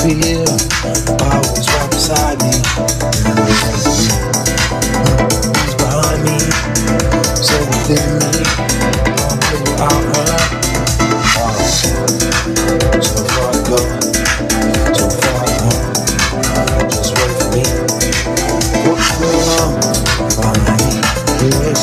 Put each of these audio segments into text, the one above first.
Feel always right beside me.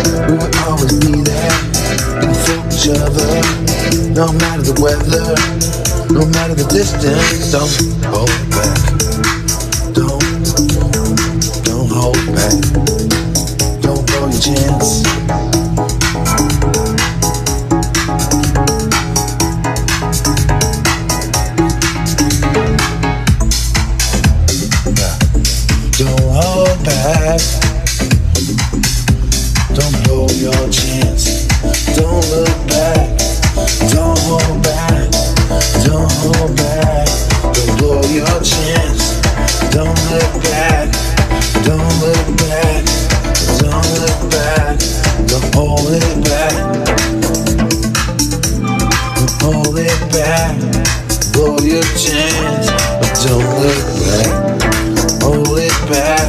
We would always be there, for each other, no matter the weather, no matter the distance. Don't hold back, don't, don't hold back, don't blow your chance. Don't hold back. Your chance. Don't look back. Don't hold back. Don't hold back. Don't blow your chance. Don't look back. Don't look back. Don't look back. Don't hold it back. Don't hold it back. Blow your chance. But don't look back. Hold it back.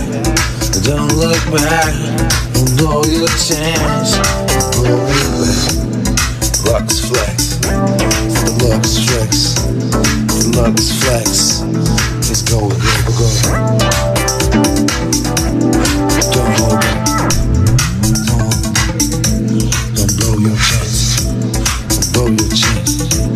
Don't look back. Blow your chance. Blow it. Luxe Flecks. Luxe Flecks. The Luxe Flecks. Let's go, go, go, go. Don't hold back. Don't, don't blow your chance. Don't blow your chance.